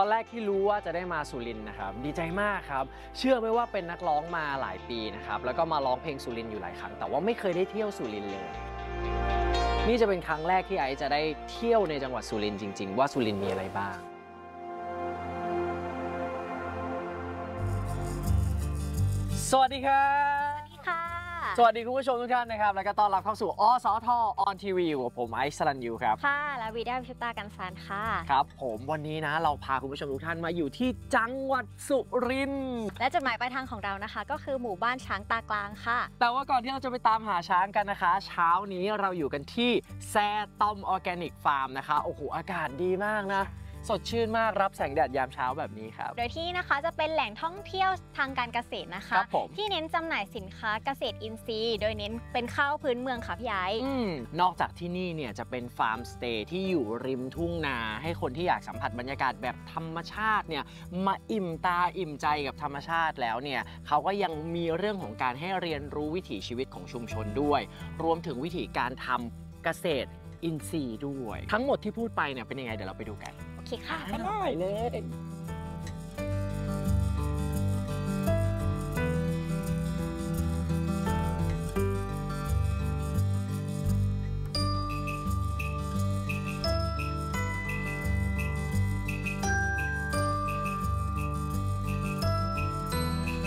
ตอนแรกที่รู้ว่าจะได้มาสุรินทร์นะครับดีใจมากครับ เชื่อไหมว่าเป็นนักร้องมาหลายปีนะครับแล้วก็มาร้องเพลงสุรินทร์อยู่หลายครั้ง แต่ว่าไม่เคยได้เที่ยวสุรินทร์เลย นี่จะเป็นครั้งแรกที่ไอซ์จะได้เที่ยวในจังหวัดสุรินทร์จริง ๆ ว่าสุรินทร์มีอะไรบ้าง สวัสดีครับ สวัสดีคุณผู้ชมทุกท่านนะครับ แล้วก็ต้อนรับเข้าสู่อสทออนทีวีอยู่กับผมไอซ์สลันยูครับ ค่ะ และวีดาพิชตากันซานค่ะ ครับ ผมวันนี้นะ เราพาคุณผู้ชมทุกท่านมาอยู่ที่จังหวัดสุรินทร์และจุดหมายปลายทางของเรานะคะ ก็คือหมู่บ้านช้างตากลางค่ะ แต่ว่าก่อนที่เราจะไปตามหาช้างกันนะคะ เช้านี้เราอยู่กันที่แซตอมออร์แกนิกฟาร์มนะคะโอ้โหอากาศดีมากนะ สดชื่นมากรับแสงแดดยามเช้าแบบนี้ครับ โดยที่นะคะจะเป็นแหล่งท่องเที่ยวทางการเกษตรนะคะ ครับผม ที่เน้นจำหน่ายสินค้าเกษตรอินทรีย์ โดยเน้นเป็นข้าวพื้นเมืองค่ะพี่ไอซ์อืมนอกจากที่นี่เนี่ยจะเป็นฟาร์มสเตย์ที่อยู่ริมทุ่งนา ให้คนที่อยากสัมผัสบรรยากาศแบบธรรมชาติเนี่ยมาอิ่มตาอิ่มใจกับธรรมชาติแล้วเนี่ยเขาก็ยังมีเรื่องของการให้เรียนรู้วิถีชีวิตของชุมชนด้วย รวมถึงวิธีการทำเกษตรอินทรีย์ด้วย ทั้งหมดที่พูดไปเนี่ยเป็นยังไงเดี๋ยวเราไปดูกันโอ เคค่ะไปเลยไปเลย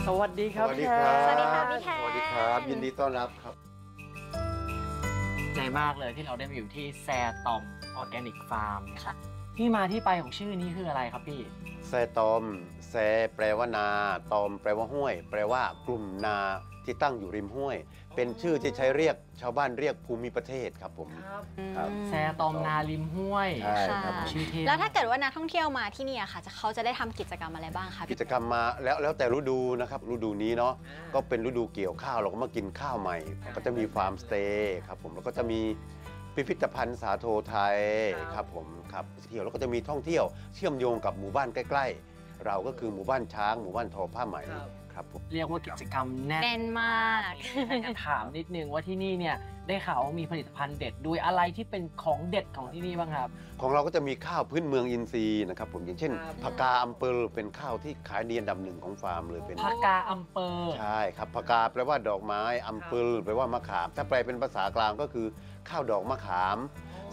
สวัสดีครับสวัสดีครับสวัสดีค่ะพี่แทน สวัสดีครับ ยินดีต้อนรับครับ ใจมากเลยที่เราได้มาอยู่ที่แซตอมออร์แกนิกฟาร์มครับ ที่มาที่ไปของชื่อนี้คืออะไรครับพี่ แซตอม แซแปลว่านา ตอม แปลว่าห้วย แปลว่ากลุ่มนาที่ตั้งอยู่ริมห้วย เป็นชื่อที่ใช้เรียกชาวบ้านเรียกภูมิประเทศครับผม ครับแซตอมนาริมห้วย ใช่ ค่ะครับผมชื่อเท่แล้วถ้าเกิดว่านักท่องเที่ยวมาที่นี่อะค่ะ จะเขาจะได้ทำกิจกรรมอะไรบ้างคะกิพี่จกรรมมาแล้วแล้วแต่ฤดูนะครับฤดูนี้เนาะก็เป็นฤดูเกี่ยวข้าวเราก็มากินข้าวใหม่ ก็จะมีฟาร์มสเตย์ครับผมแล้วก็จะมี พิพิธภัณฑ์สาโทไทยครับผมครับเที่ยวแล้วก็จะมีท่องเที่ยวเชื่อมโยงกับหมู่บ้านใกล้ ๆ เราก็คือหมู่บ้านช้างหมู่บ้านทอผ้าไหมครับผมเรียกว่ากิจกรรมแน่นแน่นมากถามนิดนึงว่าที่นี่เนี่ยได้ข่าวว่ามีผลิตภัณฑ์เด็ดด้วยอะไรที่เป็นของเด็ดของที่นี่บ้างครับ ของเราก็จะมีข้าวพื้นเมืองอินทรีย์นะครับผมอย่างเช่นครับผักกาอัมเปิลเป็นข้าวที่ขายดีอันดับหนึ่งของฟาร์มเลยเป็นผักกาอัมเปอร์ใช่ครับผักกาแปลว่าดอกไม้อัมเปิลแปลว่ามะขามถ้าแปลเป็นภาษากลางก็คือ ข้าวดอกมะขาม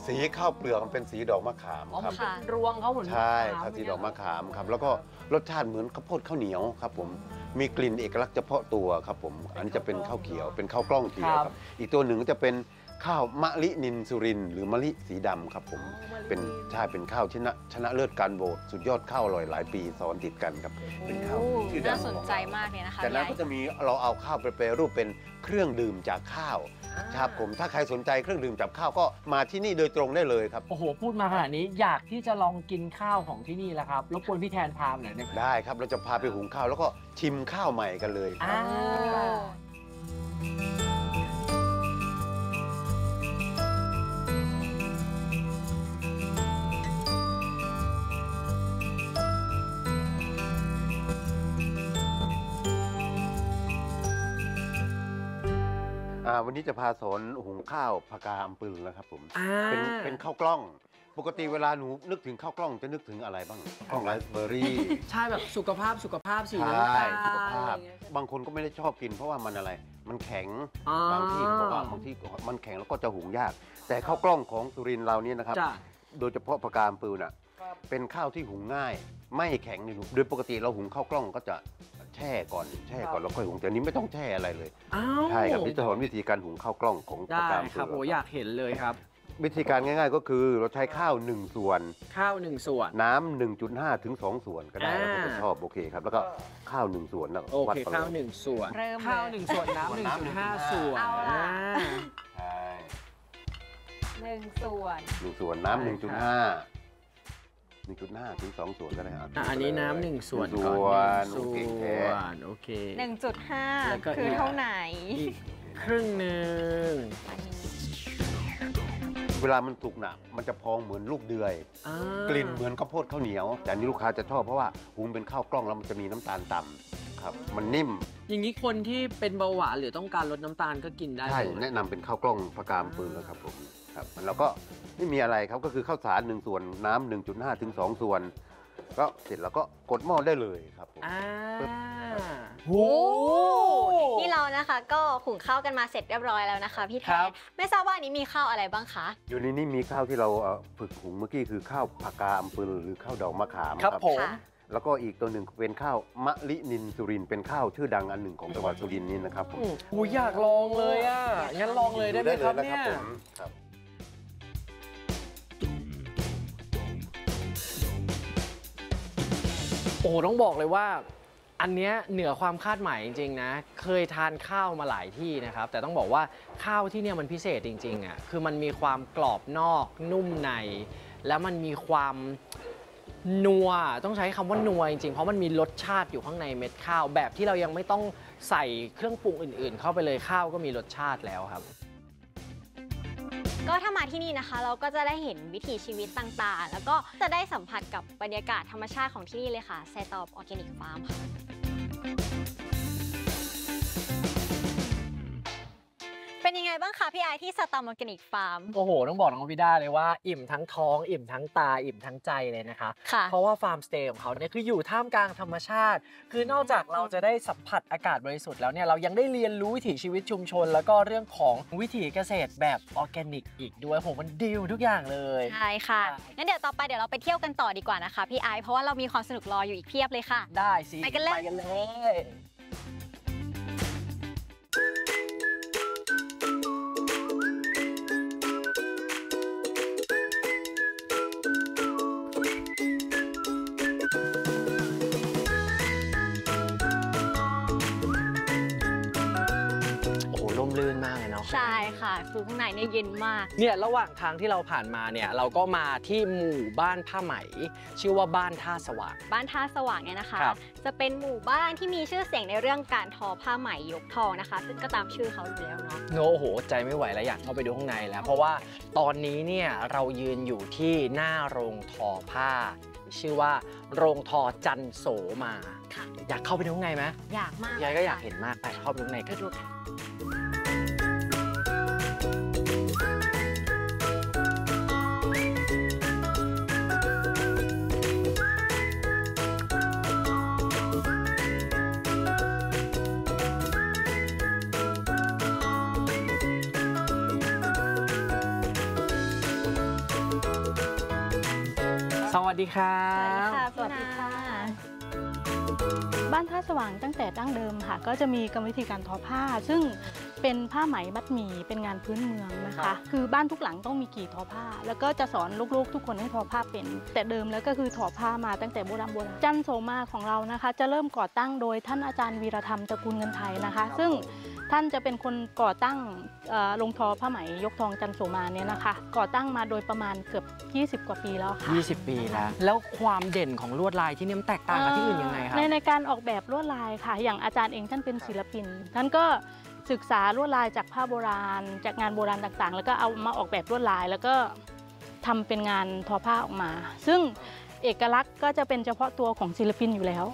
สีข้าวเปลือกมันเป็นสีดอกมะขามอ๋อคมัรับนเป็นรวงเขาเหมือนใช่มะครับขามสีดอกมะขามครับ แล้วก็รสชาติเหมือนข้าวโพดข้าวเหนียวครับผมมีกลิ่นเอกลักษณ์เฉพาะตัวครับผม อันนี้จะเป็นข้าวเขียวเป็นข้าวกล้องเขียวครับ อีกตัวหนึ่งก็จะเป็น ข้าวมะลินินสุรินทร์หรือมะลิสีดำครับผมเป็นใช่เป็นข้าวชนะชนะเลิศการโบสสุดยอดข้าวอร่อยหลายปีซ้อนติดกันครับ เป็นข้าวโอ้ชื่อดังน่าสนใจมากเลยนะคะจากนั้นพี่ก็ไอซ์จะมีเราเอาข้าวไปแปรรูปเป็นเครื่องดื่มจากข้าวครับผมถ้าใครสนใจเครื่องดื่มจากข้าวก็มาที่นี่โดยตรงได้เลยครับโอ้โหพูดมาขนาดนี้อยากที่จะลองกินข้าวของที่นี่แล้วครับรบกวนพี่แทนพามาหน่อยได้ไหมได้ครับเราจะพาไปหุงข้าวแล้วก็ชิมข้าวใหม่กันเลยครับ อ่าอ่าวันนี้จะพาสอนหุงข้าวผักกาอัมปึลนะครับผม อ่า เป็นเป็นข้าวกล้อง ปกติเวลาหนูนึกถึงข้าวกล้องจะนึกถึงอะไรบ้างกล้องไรซ์เบอร์รี่ ใช่แบบสุขภาพสุขภาพสีใช่น้ำตาลสุขภาพอะไรอย่างเงี้ย บางคนก็ไม่ได้ชอบกินเพราะว่ามันอะไร มันแข็งอ๋อบางที่เขาบอกว่าบางที่มันแข็งแล้วก็จะหุงยาก แต่ข้าวกล้องของสุรินทร์เราเนี่ยนะครับ จ้ะ โดยเฉพาะผักกาอัมปึลน่ะ เป็นข้าวที่หุงง่าย ไม่แข็งนี่ลูกโดยปกติเราหุงข้าวกล้องก็จะ แช่ก่อนแช่ก่อนแล้วค่อยหุงแต่อันนี้ไม่ต้องแช่อะไรเลยอ้าวใช่ครับนี่จะสอนวิธีการหุงข้าวกล้องของผักได้กาอัมคปึรับลโอ้อยากเห็นเลยครับ วิธีการง่าย ๆ ก็คือเราใช้ข้าว1ส่วน ข้าวหนึ่งส่วน น้ำ1.5ถึง2ส่วนก็ได้อ่าแล้วก็จะชอบโอเคครับ แล้วก็ข้าว1ส่วนแล้วโอวัดเคไปข้าวเลยหนึ่งส่วนเริ่มเลยข้าวหนึ่งส่วนน้ำหนึ่งจุดห้าน้ำส่วนเอาล่ะ อ่าใช่หนึ่งส่วน หนึ่งส่วนน้ำใช่หนึ่งจุดครัห้าบ หนึ่งจุดห้าถึงสองส่วนก็ได้ครับอะอันนี้น้ำหนึ่งส่วนหนึ่งก่ส่อวนนโอเคหนึ่งแค่ส่วนโอเคหนึ่งจุดห้าแล้วก็คืออีกเท่าไหนอีกครึ่งหนึ่งอันนี้เวลามันสุกน่ะมันจะพองเหมือนลูกเดือยอ่ากลิ่นเหมือนข้าวโพดข้าวเหนียว แต่อันนี้ลูกค้าจะชอบเพราะว่าหุงเป็นข้าวกล้องแล้วมันจะมีน้ำตาลต่ำครับ มันนิ่ม อย่างนี้คนที่เป็นเบาหวานหรือต้องการลดน้ำตาลก็กินได้ใช่เลยแนะนำเป็นข้าวกล้องประกามปืนแล้วครับผมครับแล้วก็ ไม่มีอะไรครับก็คือข้าวสารหนึ่งส่วนน้ำ1.5 ถึง 2 ส่วน ก็เสร็จแล้วก็กดหม้อได้เลยครับผมอ่าโอ้นี่เรานะคะ ก็หุงข้าวกันมาเสร็จเรียบร้อยแล้วนะคะ พี่แทครันบไม่ทราบว่าอันนี้มีข้าวอะไรบ้างคะ อยู่ในนี้มีข้าวที่เราเอ่อฝึกหุงเมื่อกี้คือข้าวผักกาอัมปือหรือข้าวดอกมะขามครับผม ค่ะ แล้วก็อีกตัวหนึ่งเป็นข้าวมะลินินสุรินทร์เป็นข้าวชื่อดังอันหนึ่งของจังหวัดสุรินทร์นี่นะครับผมอูอยากลองเลยอะ งั้นลองเลยได้ไหมครับนะเนี่ยผมครับโอ้ต้องบอกเลยว่า อันเนี้ยเหนือความคาดหมายจริงๆนะ เคยทานข้าวมาหลายที่นะครับ แต่ต้องบอกว่าข้าวที่เนี่ยมันพิเศษจริงๆอะคือมันมีความกรอบนอกนุ่มใน แล้วมันมีความนัวต้องใช้คำว่านัวจริงๆ เพราะมันมีรสชาติอยู่ข้างในเม็ดข้าว แบบที่เรายังไม่ต้องใส่เครื่องปรุงอื่นๆ เข้าไปเลยข้าวก็มีรสชาติแล้วครับ ก็ถ้ามาที่นี่นะคะ เราก็จะได้เห็นวิถีชีวิตต่างๆ แล้วก็จะได้สัมผัสกับบรรยากาศธรรมชาติของที่นี่เลยค่ะแซตอมออร์แกนิกฟาร์มค่ะ เป็นยังไงบ้างคะพี่ไอซ์ที่แซตอมออร์แกนิกฟาร์มโอ้โห ต้องบอกน้องวิด้าเลยว่าอิ่มทั้งท้อง อิ่มทั้งตาอิ่มทั้งใจเลยนะคะค่ะเพราะว่าฟาร์มสเตย์ของเขาเนี่ยคืออยู่ท่ามกลางธรรมชาติ คือนอกจากเราจะได้สัมผัสอากาศบริสุทธิ์แล้วเนี่ยเรายังได้เรียนรู้วิถีชีวิตชุมชน แล้วก็เรื่องของวิถีเกษตรแบบออร์แกนิกอีกด้วยผมมันดีลทุกอย่างเลยใช่ค่ะค่ะงั้นเดี๋ยวต่อไปเดี๋ยวเราไปเที่ยวกันต่อดีกว่านะคะพี่ไอซ์เพราะว่าเรามีความสนุกรออยู่อีกเพียบเลยค่ะ ได้สิไปกันเลยไปกันเลย โอ้โหร่มรื่นมากเลยเนาะใช่ค่ะคือข้างในเนี่ยเย็นมาก เนี่ยระหว่างทางที่เราผ่านมาเนี่ยเราก็มาที่หมู่บ้านผ้าไหม ชื่อว่าบ้านท่าสว่าง บ้านท่าสว่างเนี่ยนะคะครับจะเป็นหมู่บ้านที่มีชื่อเสียงในเรื่องการทอผ้าไหมยกทองนะคะ ซึ่งก็ตามชื่อเขาอยู่แล้วเนาะโอ้โห ใจไม่ไหวแล้วอยากเข้าไปดูข้างในแล้ว เพราะว่าตอนนี้เนี่ยเรายืนอยู่ที่หน้าโรงทอผ้า ชื่อว่าโรงทอจันโสมาค่ะอยากเข้าไปดูข้างในไหมอยากมากยายก็อยากเห็นมากไปเข้าไปดูข้างในไปกัน สวัสดีครับสวัสดีค่ะบ้านท่าสว่างตั้งแต่ดั้งเดิมค่ะ ก็จะมีกรรมวิธีการทอผ้า ซึ่งเป็นผ้าไหมมัดหมี่เป็นงานพื้นเมืองนะครัคะบคือบ้านทุกหลังต้องมีกี่ทอผ้า แล้วก็จะสอนลูกๆ ทุกคนให้ทอผ้าเป็น แต่เดิมแล้วก็คือทอผ้ามาตั้งแต่โบราณโบราณจันโสมาของเรานะคะ จะเริ่มก่อตั้งโดยท่านอาจารย์วีรธรรมตระกูลเงินไทยนะคะ ซึ่ง ท่านจะเป็นคนก่อตั้งเอ่อโรงทอผ้าไหมยกทองจันโสมาเนี่ยนะคะ ก่อตั้งมาโดยประมาณเกือบ 20 กว่าปีแล้วค่ะ20 ปีแล้ว แล้วความเด่นของลวดลายที่นี่มันแตกต่างกับที่อื่นยังไงครับในในการออกแบบลวดลายค่ะ อย่างอาจารย์เองท่านเป็นศิลปิน ท่านก็ศึกษาลวดลายจากผ้าโบราณ จากงานโบราณต่างๆ แล้วก็เอามาออกแบบลวดลาย แล้วก็ทำเป็นงานทอผ้าออกมา ซึ่งเอกลักษณ์ก็จะเป็นเฉพาะตัวของศิลปินอยู่แล้ว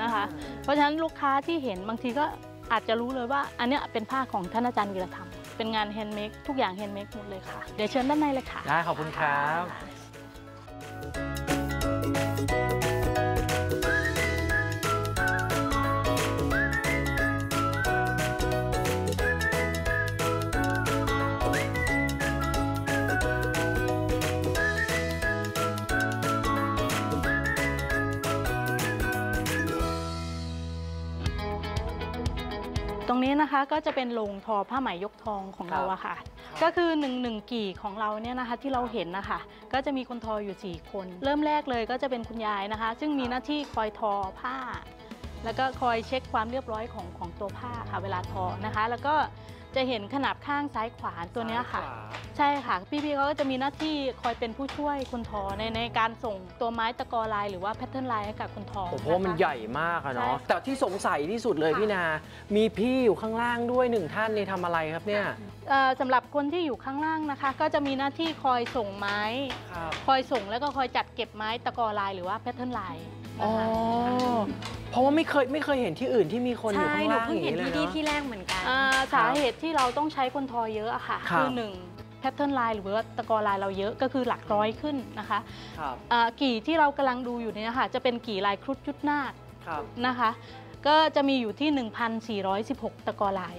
นะคะ เพราะฉะนั้นลูกค้าที่เห็นบางทีก็ อาจจะรู้เลยว่าอันเนี้ยเป็นผ้าของท่านอาจารย์วีรธรรม เป็นงาน handmade ทุกอย่าง handmade หมดเลยค่ะ เดี๋ยวเชิญด้านในเลยค่ะ ได้ขอบคุณครับ รงนี้นะคะก็จะเป็นโรงทอผ้าไหมยกทองของเราอะค่ะ ก็คือหนึ่งหนึ่งกี่ของเราเนี่ยนะคะที่เราเห็นนะคะ ก็จะมีคนทออยู่ 4 คน เริ่มแรกเลยก็จะเป็นคุณยายนะคะ ซึ่งมีหน้าที่คอยทอผ้า แล้วก็คอยเช็คความเรียบร้อยของของตัวผ้าค่ะเวลาทอนะคะ แล้วก็ จะเห็นขนาบข้างซ้ายขวาตัวเนี้ยค่ะใช่ค่ะ พี่ๆเขาก็จะมีหน้าที่คอยเป็นผู้ช่วยคนทอในในการส่งตัวไม้ตะกอลายหรือว่าแพทเทิร์นลายให้กับคนทอโอ้โหเพราะว่ามันนะคะใหญ่มากอะเนาะ ใช่แต่ที่สงสัยที่สุดเลยค่ะพี่นา มีพี่อยู่ข้างล่างด้วยหนึ่งท่านนี่ทำอะไรครับเนี่ย เอ่อสำหรับคนที่อยู่ข้างล่างนะคะ ก็จะมีหน้าที่คอยส่งไม้ ครับ คอยส่งแล้วก็คอยจัดเก็บไม้ตะกอลายหรือว่า pattern ลาย อ๋อ เพราะว่าไม่เคยไม่เคยเห็นที่อื่นที่มีคนอยู่ใช่ข้างหนูล่างอเพิ่งย่างเห็นนี้เลยที่นี่เนาะที่แรกเหมือนกัน อ่าสาเหตุที่เราต้องใช้คนทอเยอะอะค่ะ ครับอหนึ่ง pattern ลายหรือว่าตะกอลายเราเยอะก็คือหลักร้อยขึ้นนะคะครับอ่ากี่ที่เรากำลังดูอยู่เนี่ยค่ะจะเป็นกี่ลายครุฑยุทธนาคครับ นะคะ ก็จะมีอยู่ที่ 1,416 ตะกอลาย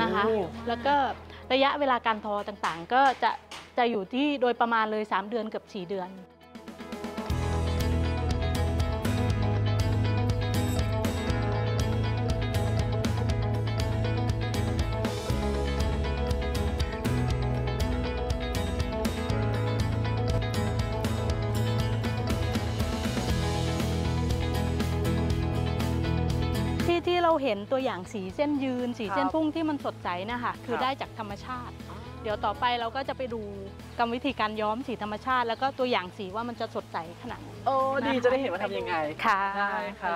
นะคะ แล้วก็ระยะเวลาการทอต่างๆ ก็จะจะอยู่ที่โดยประมาณเลย 3 เดือนกับ 4 เดือน เราเห็นตัวอย่างสีเส้นยืน สีเส้นครับพุ่งที่มันสดใสนะคะคือครับได้จากธรรมชาติ เดี๋ยวต่อไปเราก็จะไปดูกรรมวิธีการย้อมสีธรรมชาติ แล้วก็ตัวอย่างสีว่ามันจะสดใสขนาดไหนโอ้ดีจะได้เห็นว่าทำยังไงค่ะได้ครั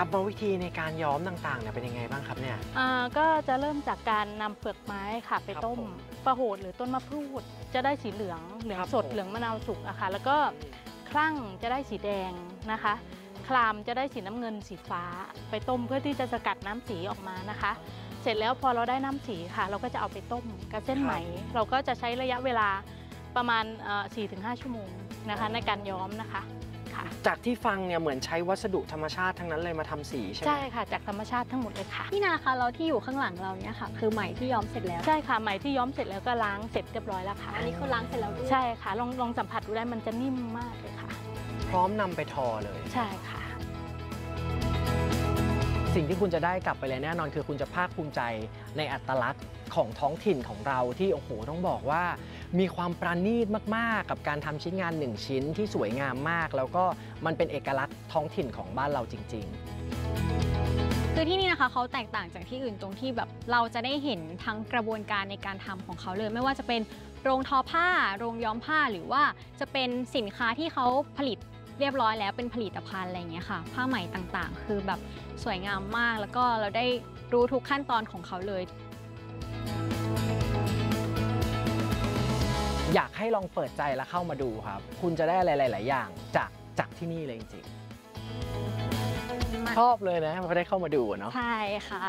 รรมวิธีในการย้อมต่างๆเนี่ยเป็นยังไงบ้างครับเนี่ย อ่าก็จะเริ่มจากการนำเปลือกไม้ค่ะ ไปครับต้มผมประโหดหรือต้นมะพร้าวจะได้สีเหลืองเหลืองครับสดผมเหลืองมะนาวสุกอะค่ะ แล้วก็คลั่งจะได้สีแดงนะคะ คลามจะได้สีน้ำเงินสีฟ้า ไปต้มเพื่อที่จะสกัดน้ำสีออกมานะคะ เสร็จแล้วพอเราได้น้ำสีค่ะ เราก็จะเอาไปต้มกับเส้นไหม เราก็จะใช้ระยะเวลาประมาณเอ่อ4-5 ชั่วโมงนะคะ ในการย้อมนะคะ ค่ะ จากที่ฟังเนี่ยเหมือนใช้วัสดุธรรมชาติทั้งนั้นเลยมาทำสีใช่ไหมใช่ค่ะ จากธรรมชาติทั้งหมดเลยค่ะพี่นาคะเราที่อยู่ข้างหลังเราเนี่ยค่ะ คือไหมที่ย้อมเสร็จแล้วใช่ค่ะไหมที่ย้อมเสร็จแล้วก็ล้างเสร็จเรียบร้อยแล้วค่ะอันนี้คือล้างเสร็จแล้วด้วยใช่ค่ะลองลองสัมผัสดูได้มันจะนิ่มมากเลยค่ะ พร้อมนำไปทอเลย ใช่ค่ะ สิ่งที่คุณจะได้กลับไปเลยแน่นอน คือคุณจะภาคภูมิใจในอัตลักษณ์ของท้องถิ่นของเราที่โอ้โหต้องบอกว่า มีความประณีตมาก ๆ กับการทำชิ้นงานหนึ่งชิ้นที่สวยงามมาก แล้วก็มันเป็นเอกลักษณ์ท้องถิ่นของบ้านเราจริง ๆ คือที่นี่นะคะเขาแตกต่างจากที่อื่นตรงที่แบบเราจะได้เห็นทั้งกระบวนการในการทำของเขาเลย ไม่ว่าจะเป็นโรงทอผ้า โรงย้อมผ้าหรือว่าจะเป็นสินค้าที่เขาผลิตเรียบร้อยแล้วเป็นผลิตภัณฑ์อะไรเงี้ยค่ะ ผ้าไหมต่างๆ คือแบบสวยงามมากแล้วก็เราได้รู้ทุกขั้นตอนของเขาเลย อยากให้ลองเปิดใจและเข้ามาดูครับ คุณจะได้อะไรหลาย ๆ อย่างจากจากที่นี่เลยจริงๆชอบเลยนะพอได้เข้ามาดูอะเนาะใช่ค่ะ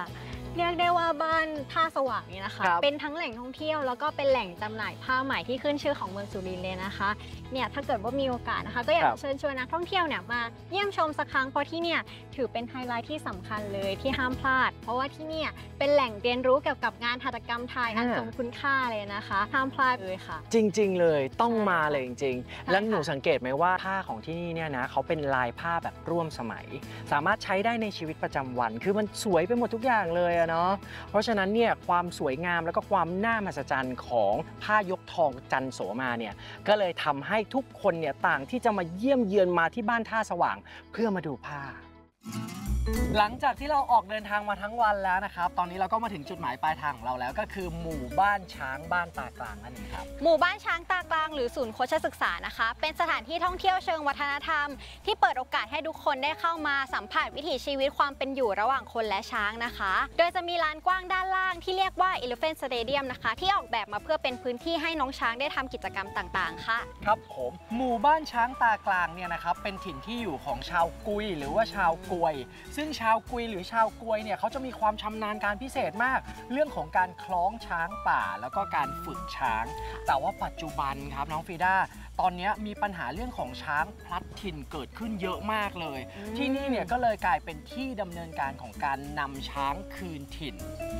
เรียกได้ว่าบ้านท่าสว่างนี้นะคะ ครับ เป็นทั้งแหล่งท่องเที่ยวแล้วก็เป็นแหล่งจำหน่ายผ้าไหมที่ขึ้นชื่อของเมืองสุรินทร์เลยนะคะเนี่ยถ้าเกิดว่ามีโอกาสนะคะ ก็อยากครับเชิญชวนนักท่องเที่ยวเนี่ยมาเยี่ยมชมสักครั้งเพราะที่เนี่ยถือเป็นไฮไลท์ที่สำคัญเลยที่ห้ามพลาด เพราะว่าที่เนี่ยเป็นแหล่งเรียนรู้เกี่ยวกับงานหัตถกรรมไทยอันทรงคุณค่าเลยนะคะห้ามพลาดเลยค่ะ จริง ๆ เลยต้องใช่มาค่ะเลยจริงใช่ๆแล้วหนูค่ะสังเกตไหมว่าผ้าของที่นี่เนี่ยนะเขาเป็นลายผ้าแบบร่วมสมัย สามารถใช้ได้ในชีวิตประจำวัน คือมันสวยไปหมดทุกอย่างเลยอะเนาะเพราะฉะนั้นเนี่ยความสวยงามแล้วก็ความน่ามหัศจรรย์ของผ้ายกทองจันโสมาเนี่ยก็เลยทำให้ทุกคนเนี่ยต่างที่จะมาเยี่ยมเยือนมาที่บ้านท่าสว่าง เพื่อมาดูผ้า หลังจากที่เราออกเดินทางมาทั้งวันแล้วนะครับ ตอนนี้เราก็มาถึงจุดหมายปลายทางของเราแล้วก็คือหมู่บ้านช้างบ้านตากลางนั่นเองครับ หมู่บ้านช้างตากลางหรือศูนย์โคชศึกษานะคะ เป็นสถานที่ท่องเที่ยวเชิงวัฒนธรรม ที่เปิดโอกาสให้ทุกคนได้เข้ามาสัมผัสวิถีชีวิตความเป็นอยู่ระหว่างคนและช้างนะคะ โดยจะมีลานกว้างด้านล่างที่เรียกว่า Elephant Stadium นะคะ ที่ออกแบบมาเพื่อเป็นพื้นที่ให้น้องช้างได้ทำกิจกรรมต่างๆ ค่ะ ครับผมหมู่บ้านช้างตากลางเนี่ยนะครับเป็นถิ่นที่อยู่ของชาวกุยหรือว่าชาวกวยซึ่งชาวกุยหรือชาวกวยเนี่ยเขาจะมีความชำนาญการพิเศษมาก เรื่องของการคล้องช้างป่า แล้วก็การฝึกช้าง แต่ว่าปัจจุบันครับน้องฟีด้าตอนนี้มีปัญหาเรื่องของช้างพลัดถิ่นเกิดขึ้นเยอะมากเลยอืมที่นี่เนี่ยก็เลยกลายเป็นที่ดำเนินการของการนำช้างคืนถิ่น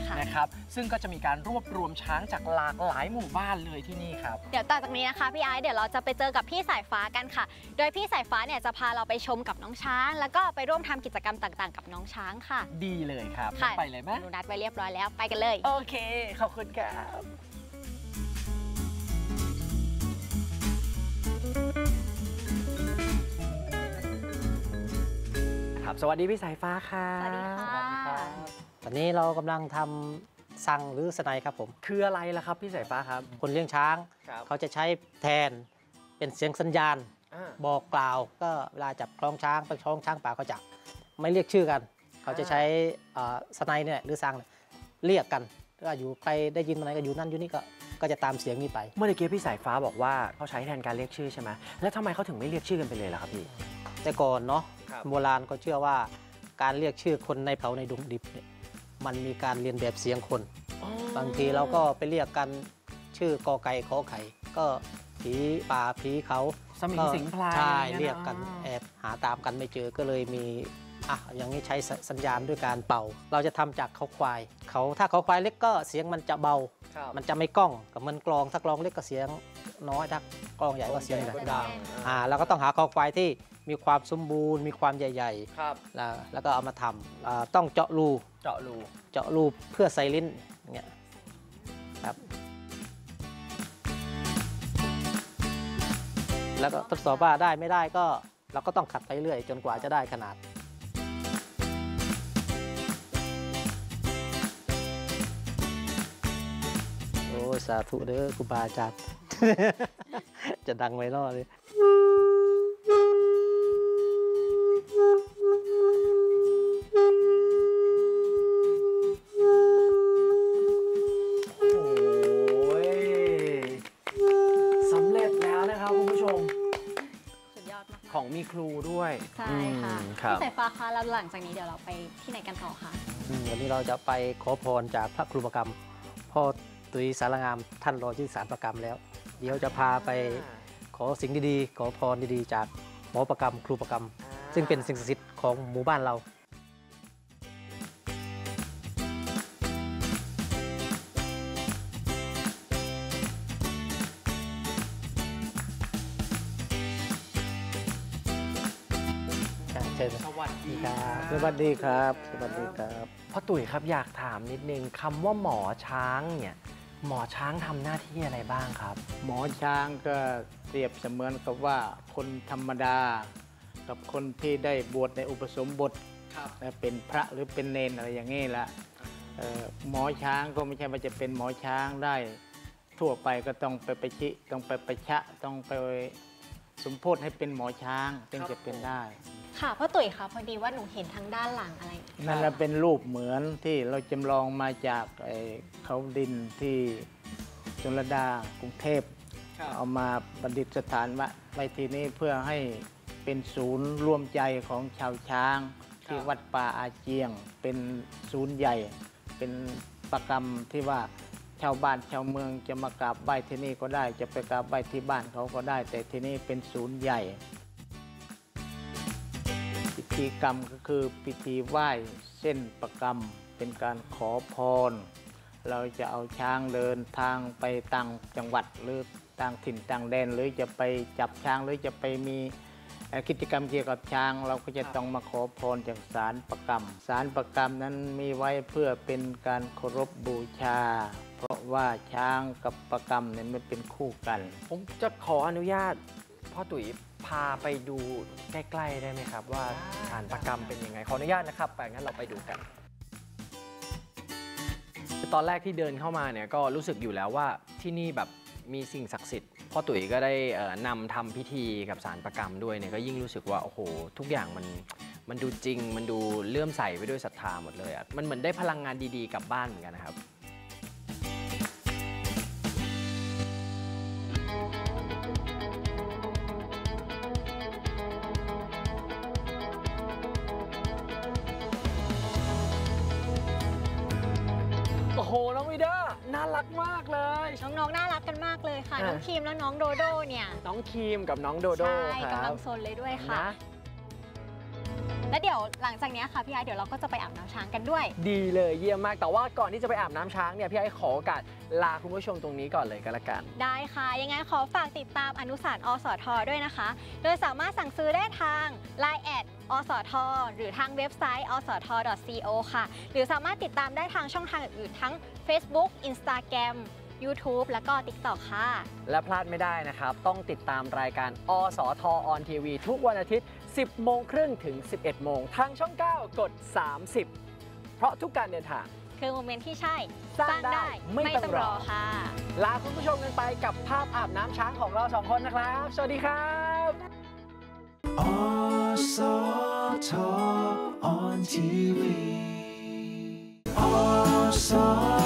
ค่ะนะครับซึ่งก็จะมีการรวบรวมช้างจากหลากหลายหมู่บ้านเลยที่นี่ครับ เดี๋ยวต่อจากนี้นะคะพี่ไอซ์เดี๋ยวเราจะไปเจอกับพี่สายฟ้ากันค่ะ โดยพี่สายฟ้าเนี่ยจะพาเราไปชมกับน้องช้าง แล้วก็ไปร่วมทำกิจกรรมต่างๆกับน้องช้างค่ะ ดีเลยครับค่ะไปเลยไหมหนูนัดไว้เรียบร้อยแล้วไปกันเลย โอเค ขอบคุณครับครับ สวัสดีพี่สายฟ้าค่ะสวัสดีค่ะ ตอนนี้เรากำลังทำสั่งหรือสไนด์ครับผม คืออะไรล่ะครับพี่สายฟ้าครับคนเลี้ยงช้าง ครับเขาจะใช้แทนเป็นเสียงสัญญาณ อ่าบอกกล่าวก็เวลาจับคล้องช้างไปคล้องช้างป่าเขาจะ ไม่เรียกชื่อกัน เขาจะใช้เอ่อสไนด์เนี่ยหรือสั่งเนี่ยเรียกกันก็อยู่ใครได้ยินอะไรก็อยู่นั่นอยู่นี่ก็ก็จะตามเสียงนี้ไป เมื่อกี้พี่สายฟ้าบอกว่าเขาใช้แทนการเรียกชื่อใช่ไหมแล้วทำไมเขาถึงไม่เรียกชื่อกันไปเลยล่ะครับพี่แต่ก่อนเนาะครับโบราณก็เชื่อว่าการเรียกชื่อคนในเผาในดงดิบเนี่ยมันมีการเรียนแบบเสียงคน บางทีเราก็ไปเรียกกันชื่อกอไก่ขอไข่ก็ผีป่าผีเขาสมิงสิงพลายใช่อะไงี้เรียกกันอ๋อแอบหาตามกันไม่เจอก็เลยมี อะอย่างนี้ใช้สสัญญาณด้วยการเป่า เราจะทำจากเขาควายเขาถ้าเขาควายเล็กก็เสียงมันจะเบาครับมันจะไม่ก้องกับมันกลองถ้ากลองเล็กก็เสียงน้อยถ้ากลองใหญ่ก็เสียงก็ดังงอ่าเราก็ต้องหาคอควายที่มีความสมบูรณ์มีความใหญ่ครับๆแล้วแล้วก็เอามาทำอ่าต้องเจาะรูเจาะรูเจาะรูเพื่อใส่ลิ้นอย่างเงี้ยครับแล้วก็ทดสอบว่าได้ไม่ได้ก็เราก็ต้องขัดไปเรื่อยจนกว่าจะได้ขนาด สาธุเด้อครูบาอาจารย์ จะดังไว้รอดเลยโอ้ยสำเร็จแล้วนะครับคุณผู้ชมสุดยอดมากของมีครูด้วยใช่ค่ะอืมครับพี่สายฟ้าคะแล้วหลังจากนี้เดี๋ยวเราไปที่ไหนกันต่อคะอืมวันนี้เราจะไปขอพรจากพระครูประกรรมพ่อ ตุยสารงามท่านรอที่สารประกรรมแล้ว เดี๋ยวจะพาไปขอสิ่งดีๆ ขอพรดีๆ จากหมอประกรรมครูประกรรม ซึ่งเป็นสิ่งศักดิ์สิทธิ์ของหมู่บ้านเราชิญสวัสดีครับสวัสดีครับ สวัสดีครับพ่อตุ๋ยครับอยากถามนิดนึงคำว่าหมอช้างเนี่ย หมอช้างทำหน้าที่อะไรบ้างครับ หมอช้างก็เปรียบเสมือนกับว่าคนธรรมดา กับคนที่ได้บวชในอุปสมบทครับและเป็นพระหรือเป็นเนนอะไรอย่างนี้ละเอ่อหมอช้างก็ไม่ใช่ว่าจะเป็นหมอช้างได้ ทั่วไปก็ต้องไปประชิต้องไปประชะต้องไปสมโพธให้เป็นหมอช้างจึงจะเป็นได้ ค่ะพ่อตุ๋ยคะพอดีว่าหนูเห็นทางด้านหลังอะไรนั่นแหละเป็นรูปเหมือนที่เราจำลองมาจากไอ้เขาดินที่จนรดากรุงเทพเอามาประดิษฐานไว้ไว้ที่นี่เพื่อให้เป็นศูนย์รวมใจของชาวช้าง ที่วัดป่าอาเจียง เป็นศูนย์ใหญ่ เป็นประกรรมที่ว่าชาวบ้านชาวเมืองจะมากราบไหว้ที่นี่ก็ได้ จะไปกราบไหว้ที่บ้านเขาก็ได้ แต่ที่นี่เป็นศูนย์ใหญ่พิ ธีกรรมก็คือพิธีไหว้เส้นประกรรมเป็นการขอพร เราจะเอาช้างเดินทางไปต่างจังหวัดหรือต่างถิ่นต่างแดน หรือจะไปจับช้างหรือจะไปมีกิจกรรมเกี่ยวกับช้าง เราก็จะต้องมาขอพรจากสารประกรรม สารประกรรมนั้นมีไว้เพื่อเป็นการเคารพบูชา เพราะว่าช้างกับประกรรมเนี่ยมันเป็นคู่กัน ผมจะขออนุญาตพ่อตุ๋ย พาไปดูใกล้ ๆ ได้ไหมครับ ว่าสารประกรรมเป็นยังไงขออนุญาตนะครับไปงั้นเราไปดูกัน ตอนแรกที่เดินเข้ามาเนี่ยก็รู้สึกอยู่แล้วว่าที่นี่แบบมีสิ่งศักดิ์สิทธิ์พ่อตุ๋ยก็ได้นำทำพิธีกับสารประกรรมด้วยเนี่ยก็ยิ่งรู้สึกว่าโอ้โห ทุกอย่างมันมันดูจริง มันดูเลื่อมใสไปด้วยศรัทธาหมดเลยอะมันเหมือนได้พลังงานดีๆกลับบ้านเหมือนกันนะครับ มากเลยค่ะอะน้องครีมและน้องโดโดเนี่ย น้องครีมกับน้องโดโดใช่คกำรัลับงซนเลยด้วยค่ะนะแล้วเดี๋ยวหลังจากเนี้ยค่ะพี่ไอซ์เดี๋ยวเราก็จะไปอาบน้ำช้างกันด้วย ดีเลยเยี่ยมมากแต่ว่าก่อนที่จะไปอาบน้ำช้างเนี่ยพี่ไอซ์ขอโอกาสลาคุณผู้ชมตรงนี้ก่อนเลยก็แล้วกัน ได้ค่ะ ยังไงขอฝากติดตามอนุสารณ์อสทด้วยนะคะ โดยสามารถสั่งซื้อได้ทาง Line แอดอสทหรือทางเว็บไซต์อสท co ค่ะ หรือสามารถติดตามได้ทางช่องทางอื่นๆทั้ง Facebook Instagram YouTube แล้วก็ TikTok ค่ะ และพลาดไม่ได้นะครับ ต้องติดตามรายการอสท on TV ทุกวันอาทิตย์ 10 โมงครึ่งถึง 11 โมง ทางช่อง 9 กด 30 เพราะทุกการเดินทาง คือ moment ที่ใช่ สร้างได้ไม่ต้องรอค่ะ ลาคุณผู้ชมกันไปกับภาพอาบน้ำช้างของเราสองคนนะครับ สวัสดีครับ Awesome on TV. Awesome.